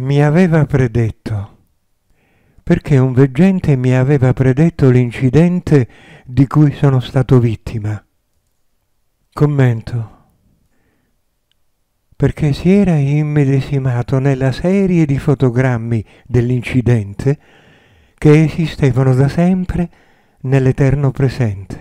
mi aveva predetto, perché un veggente mi aveva predetto l'incidente di cui sono stato vittima. Commento. Perché si era immedesimato nella serie di fotogrammi dell'incidente che esistevano da sempre nell'eterno presente.